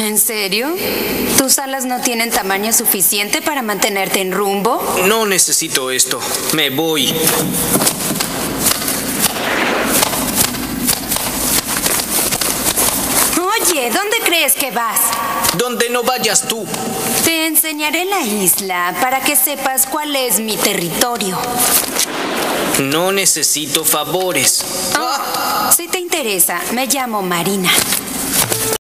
¿En serio? ¿Tus alas no tienen tamaño suficiente para mantenerte en rumbo? No necesito esto. Me voy. Oye, ¿dónde crees que vas? Donde no vayas tú. Te enseñaré la isla para que sepas cuál es mi territorio. No necesito favores. Oh, si te interesa, me llamo Marina.